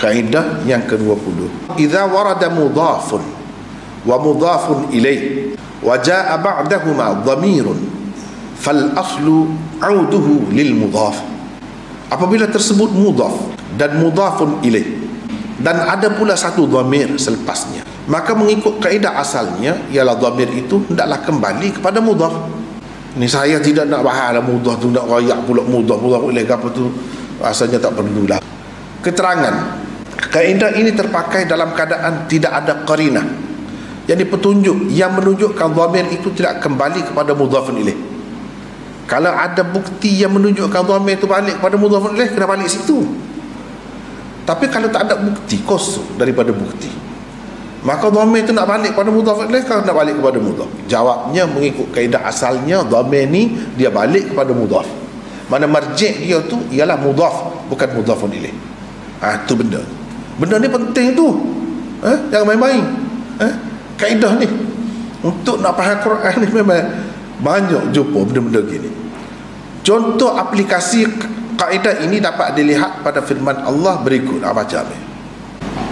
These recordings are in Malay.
Kaedah yang ke-20. Idza warada mudhafun wa mudhafun ilaih wa jaa ba'dahuma dhamirun fal aslu 'auduhu lil mudhaf. Apabila tersebut mudhaf dan mudhafun ilaih dan ada pula satu dhamir selepasnya maka mengikut kaedah asalnya ialah dhamir itu hendaklah kembali kepada mudhaf ni saya tidak nak bahas lah mudhaf tu nak rayak pula mudhaf mudhaf ilaih apa tu asalnya tak perlulah keterangan kaedah ini terpakai dalam keadaan tidak ada qarinah. Jadi petunjuk yang menunjukkan dhamir itu tidak kembali kepada mudhafun ilaih kalau ada bukti yang menunjukkan dhamir itu balik kepada mudhafun ilaih kena balik situ. Tapi kalau tak ada bukti kosong daripada bukti. Maka dhamir itu nak balik kepada mudhaf ilaih kalau nak balik kepada mudhaf. Jawabnya mengikut kaedah asalnya dhamir ni dia balik kepada mudhaf. Mana marjik dia tu ialah mudhaf bukan mudhafun ilaih ah ha, tu benda benda ni penting tu eh jangan main-main eh kaedah ni untuk nak faham Quran ni memang banyak jumpa benda-benda gini contoh aplikasi kaedah ini dapat dilihat pada firman Allah berikut apa baca ni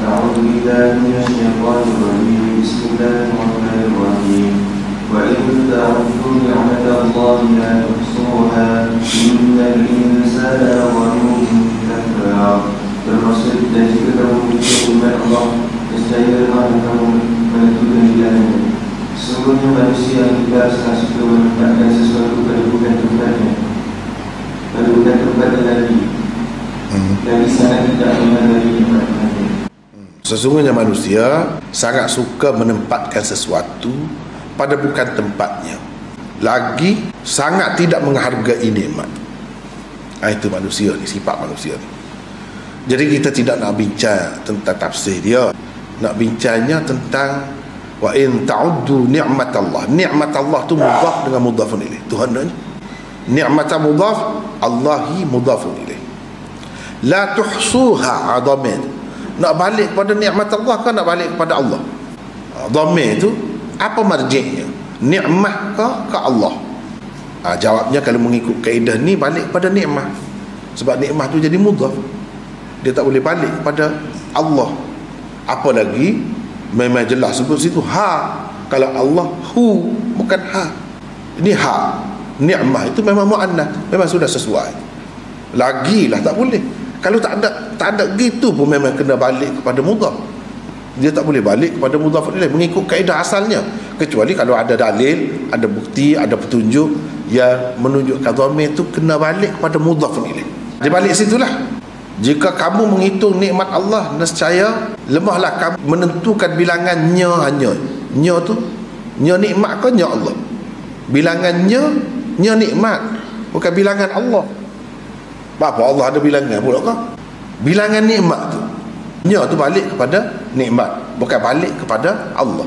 أعوذ بالله من الشيطان الرجيم بسم الله الرحمن الرحيم وإن تعدوا نعمة الله لا تحصوها إن الإنسان لظلوم كفار termasuk dan jika kamu berfirman Allah nescaya mana kamu menentukan jalannya sesungguhnya manusia tidak sangat suka menempatkan sesuatu pada bukan tempatnya pada bukan tempatnya lagi dan di sana tidak nikmat-nikmatnya Sesungguhnya manusia sangat suka menempatkan sesuatu pada bukan tempatnya. Lagi sangat tidak menghargai nikmat. Ah, itu manusia ni, sifat manusia ni. Jadi kita tidak nak bincang tentang tafsir dia. Nak bincangnya tentang wa in ta'uddu ni'mat Allah. Ni'mat Allah tu mudhaf dengan mudhafun ilaih. Tuhan dah ni. Ni'mat mudhaf, Allahi mudhafun ilaih. La tuhsuha adamin nak balik kepada nikmat Allah ke nak balik kepada Allah ha, dhamir tu apa marjiknya nikmat ke ke Allah ha, jawabnya kalau mengikut kaedah ni balik kepada nikmat sebab nikmat tu jadi mudah dia tak boleh balik kepada Allah. Apa lagi? Memang jelas sebut situ ha. Kalau Allah hu bukan ha. Ini ha. Nikmat itu memang mu'annas memang sudah sesuai. Lagilah tak boleh. Kalau tak ada tak ada gitu pun memang kena balik kepada mudhaf. Dia tak boleh balik kepada mudhaf ilaih mengikut kaedah asalnya. Kecuali kalau ada dalil ada bukti ada petunjuk yang menunjukkan dhamir itu kena balik kepada mudhaf ilaih dia balik situlah jika kamu menghitung nikmat Allah nescaya lemahlah kamu menentukan bilangannya hanya nya tu nya nikmat ke nya Allah bilangannya nya nikmat bukan bilangan Allah apa Allah ada bilangan pula kah? Bilangan nikmat tu. Nya tu balik kepada nikmat, bukan balik kepada Allah.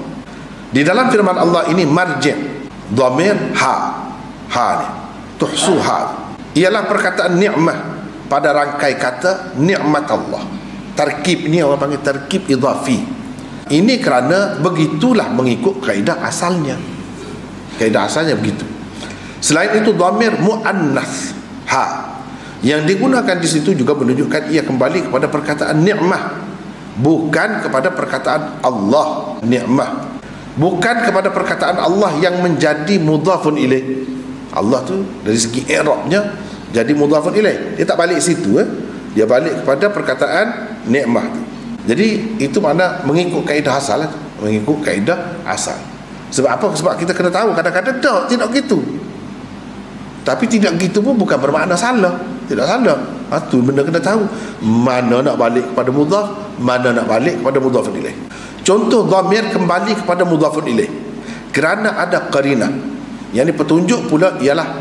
Di dalam firman Allah ini marji' dhamir ha. Ha ni. Tuhsu ha. Ialah perkataan nikmat pada rangkai kata nikmat Allah. Tarkib ni orang panggil tarkib idhafi. Ini kerana begitulah mengikut kaedah asalnya. Kaedah asalnya begitu. Selain itu dhamir muannas ha yang digunakan di situ juga menunjukkan ia kembali kepada perkataan nikmah bukan kepada perkataan Allah nikmah bukan kepada perkataan Allah yang menjadi mudhafun ilaih Allah tu dari segi i'rabnya jadi mudhafun ilaih dia tak balik situ eh. Dia balik kepada perkataan nikmah tu. Jadi itu makna mengikut kaedah asal lah. mengikut kaedah asal. Sebab apa? Sebab kita kena tahu kadang-kadang tak tidak gitu. Tapi tidak gitu pun bukan bermakna salah. Tidak salah. Ha, tu benda kena tahu. Mana nak balik kepada mudhaf mana nak balik kepada mudhafun ilaih contoh dhamir kembali kepada mudhafun ilaih kerana ada qarina yang ini petunjuk pula ialah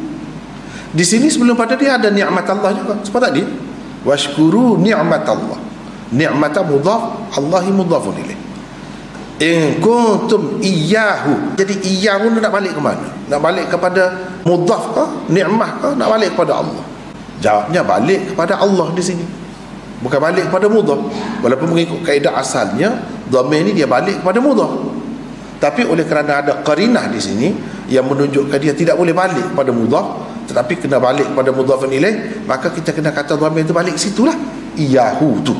di sini sebelum pada dia ada nikmat Allah juga. Sebab tadi washkuru nikmat Allah. Ni'mata mudhaf Allahi mudhafun ilaih in kuntum iyyahu. Jadi iyyahu nak balik ke mana? Nak balik kepada mudhaf ke nikmah ke nak balik kepada Allah? Jawabnya balik kepada Allah di sini. Bukan balik kepada mudhaf. Walaupun mengikut kaedah asalnya dhamir ni dia balik kepada mudhaf. Tapi oleh kerana ada qarinah di sini yang menunjukkan dia tidak boleh balik kepada mudhaf tetapi kena balik kepada mudhaf ilaih maka kita kena kata dhamir itu balik situlah iyahu tu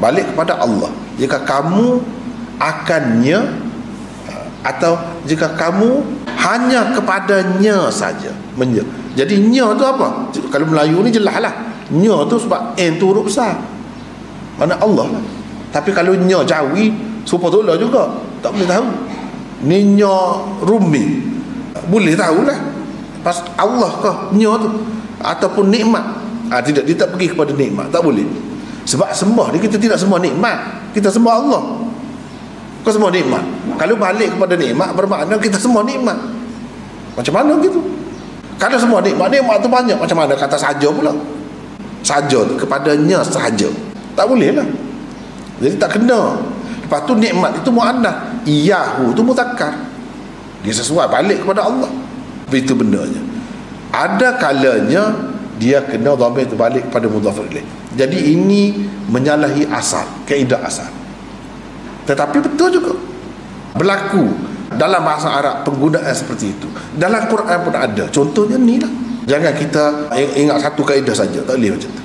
balik kepada Allah jika kamu akannya atau jika kamu hanya kepadanya saja menye. Jadi nya tu apa? Kalau Melayu ni jelas lah. Nya tu sebab n tu huruf besar. Mana Allah lah. Tapi kalau nya Jawi, tu lah juga. Tak boleh tahu. Ni nya Rumi. Boleh tahu lah. Pas Allah ke nya tu ataupun nikmat. Ah tidak dia tak pergi kepada nikmat, tak boleh. Sebab sembah ni kita tidak sembah nikmat. Kita sembah Allah. Kau semua nikmat. Kalau balik kepada nikmat bermakna kita semua nikmat. Macam mana gitu? Kalau semua nikmat, nikmat tu banyak. Macam mana kata saja pula? Saja kepadanya saja. Tak boleh lah. Jadi tak kena. Lepas tu nikmat itu mu'anah. Iyahu tu mutakar. Dia sesuai balik kepada Allah. Itu bendanya. Ada kalanya dia kena dhamir itu balik kepada mudhafir Jadi ini menyalahi asal, kaidah asal. Tetapi betul juga. Berlaku dalam bahasa Arab penggunaan seperti itu. Dalam Quran pun ada. Contohnya ni lah. Jangan kita ingat satu kaedah saja. Tak boleh macam tu